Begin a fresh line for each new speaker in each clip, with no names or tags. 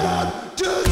I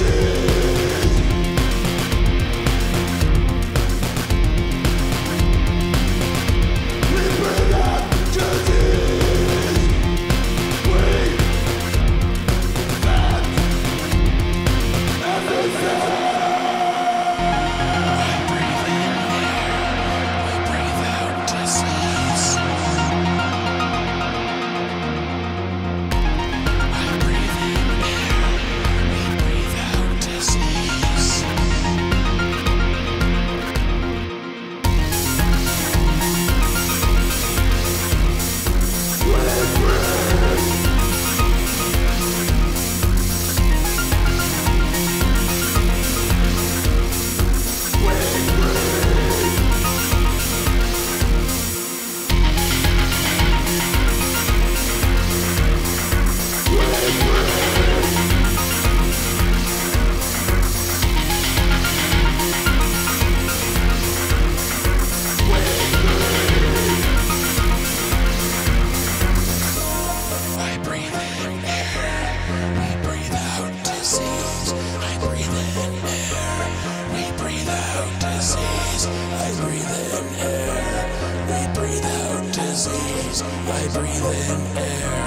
breathe in air. We breathe out disease. I breathe in air.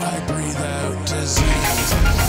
I breathe out disease.